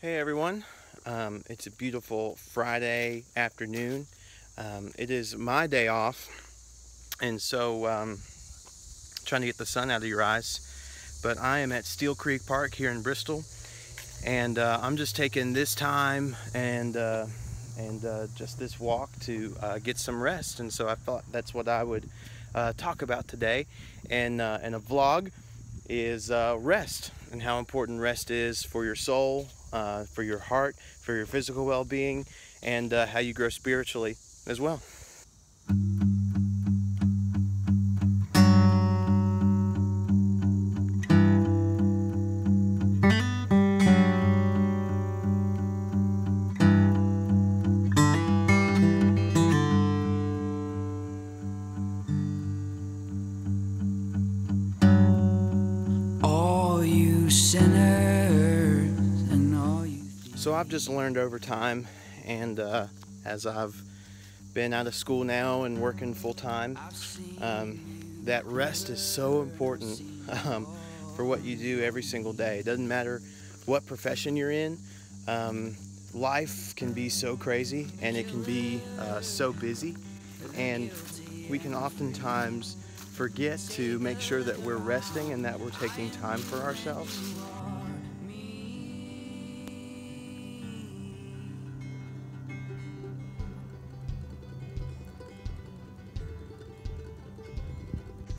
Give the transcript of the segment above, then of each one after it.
Hey everyone, um, it's a beautiful Friday afternoon. Um, it is my day off, and so um, trying to get the sun out of your eyes. But I am at Steel Creek Park here in Bristol, and uh, I'm just taking this time and uh, and uh, just this walk to uh, get some rest. And so I thought that's what I would uh, talk about today, and uh, and a vlog is rest and how important rest is for your soul, uh, for your heart, for your physical well being, and uh, how you grow spiritually as well. So I've just learned over time, and uh, as I've been out of school now and working full time, um, that rest is so important um, for what you do every single day. It doesn't matter what profession you're in. Um, life can be so crazy and it can be uh, so busy, and we can oftentimes forget to make sure that we're resting and that we're taking time for ourselves.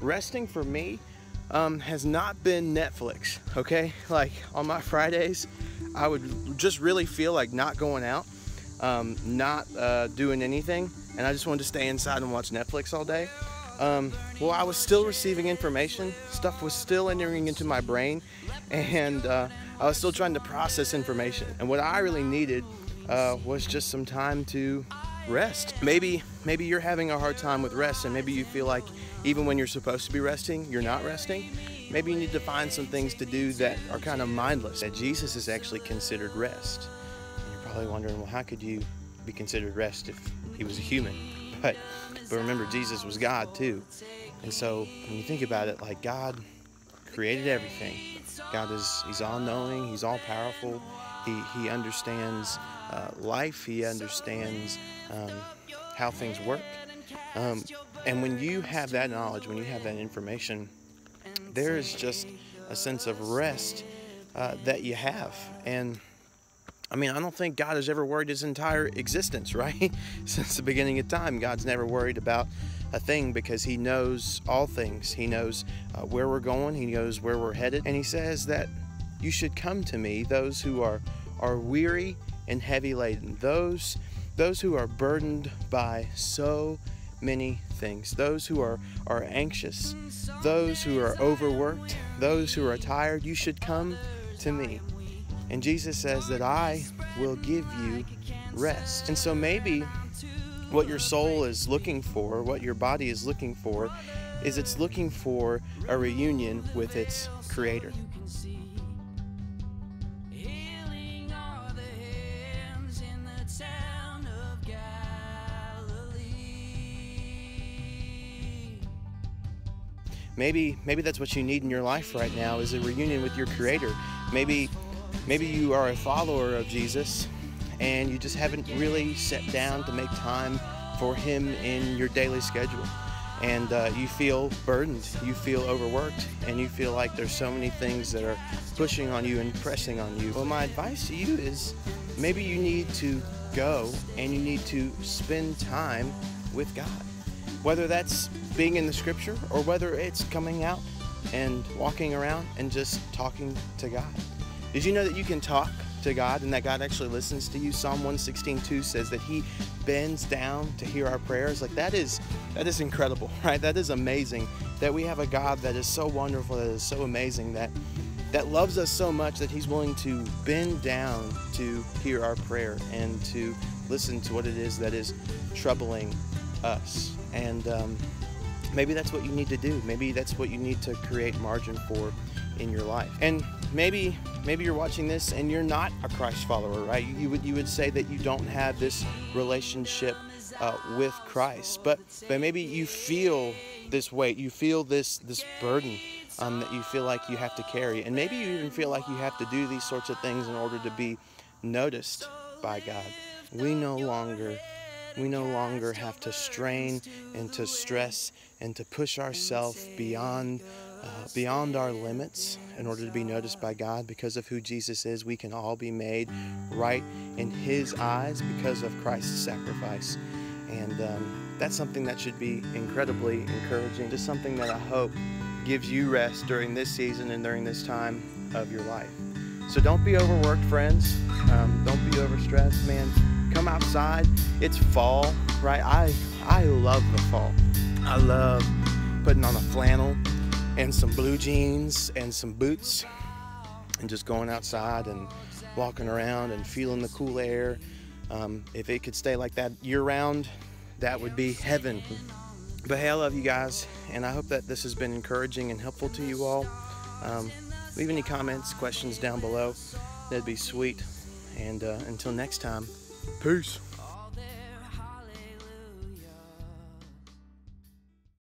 Resting for me um, has not been Netflix, okay? Like on my Fridays, I would just really feel like not going out, um, not uh, doing anything, and I just wanted to stay inside and watch Netflix all day. Um, well, I was still receiving information, stuff was still entering into my brain, and uh, I was still trying to process information. And what I really needed uh, was just some time to rest. Maybe maybe you're having a hard time with rest and maybe you feel like even when you're supposed to be resting, you're not resting. Maybe you need to find some things to do that are kind of mindless. That Jesus is actually considered rest. And you're probably wondering, well, how could you be considered rest if he was a human? But but remember Jesus was God too. And so when you think about it, like God created everything. God is he's all knowing, he's all powerful. He he understands uh, life, he understands um, how things work. Um, and when you have that knowledge, when you have that information, there is just a sense of rest uh, that you have. And I mean, I don't think God has ever worried his entire existence, right? Since the beginning of time, God's never worried about a thing because he knows all things. He knows uh, where we're going, he knows where we're headed. And he says that you should come to me, those who are, are weary and heavy laden, those, those who are burdened by so many things, those who are, are anxious, those who are overworked, those who are tired, you should come to me. And Jesus says that I will give you rest. And so maybe what your soul is looking for, what your body is looking for, is it's looking for a reunion with its creator. Maybe maybe that's what you need in your life right now is a reunion with your creator. Maybe maybe you are a follower of Jesus and you just haven't really sat down to make time for him in your daily schedule. And uh, you feel burdened, you feel overworked, and you feel like there's so many things that are pushing on you and pressing on you. Well, my advice to you is maybe you need to go and you need to spend time with God whether that's being in the scripture or whether it's coming out and walking around and just talking to God. Did you know that you can talk to God and that God actually listens to you? Psalm 116:2 says that he bends down to hear our prayers. Like that is that is incredible, right? That is amazing that we have a God that is so wonderful, that is so amazing that that loves us so much that he's willing to bend down to hear our prayer and to listen to what it is that is troubling us. And um, maybe that's what you need to do. Maybe that's what you need to create margin for in your life. And maybe maybe you're watching this and you're not a Christ follower, right? You would you would say that you don't have this relationship uh, with Christ, but but maybe you feel this weight, you feel this this burden um, that you feel like you have to carry, and maybe you even feel like you have to do these sorts of things in order to be noticed by God. We no longer we no longer have to strain and to stress and to push ourselves beyond uh, beyond our limits in order to be noticed by God because of who Jesus is. We can all be made right in His eyes because of Christ's sacrifice, and um, that's something that should be incredibly encouraging. Just something that I hope gives you rest during this season and during this time of your life. So don't be overworked, friends. Um, don't be overstressed, man. Come outside. It's fall, right? I I love the fall. I love putting on a flannel and some blue jeans and some boots and just going outside and walking around and feeling the cool air. Um, if it could stay like that year round, that would be heaven. But hey, I love you guys, and I hope that this has been encouraging and helpful to you all. Um, leave any comments, questions down below. That'd be sweet. And uh, until next time, peace.